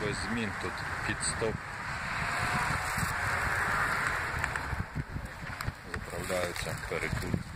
без змін тут підстоп. Заправляються а, перекур.